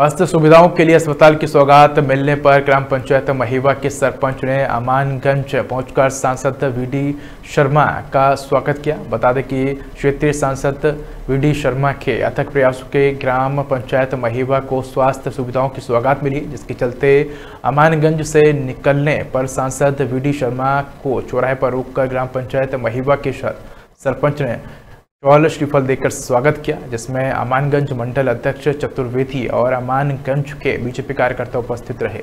स्वास्थ्य सुविधाओं के लिए अस्पताल की सौगात मिलने पर ग्राम पंचायत महिवा के सरपंच ने अमानगंज पहुंचकर सांसद वीडी शर्मा का स्वागत किया। बता दें कि क्षेत्रीय सांसद वीडी शर्मा के अथक प्रयासों के ग्राम पंचायत महिवा को स्वास्थ्य सुविधाओं की सौगात मिली, जिसके चलते अमानगंज से निकलने पर सांसद वीडी शर्मा को चौराहे पर रोककर ग्राम पंचायत महिवा के सरपंच ने चौल श्रीफल देकर स्वागत किया, जिसमें अमानगंज मंडल अध्यक्ष चतुर्वेदी और अमानगंज के बीजेपी कार्यकर्ता उपस्थित रहे।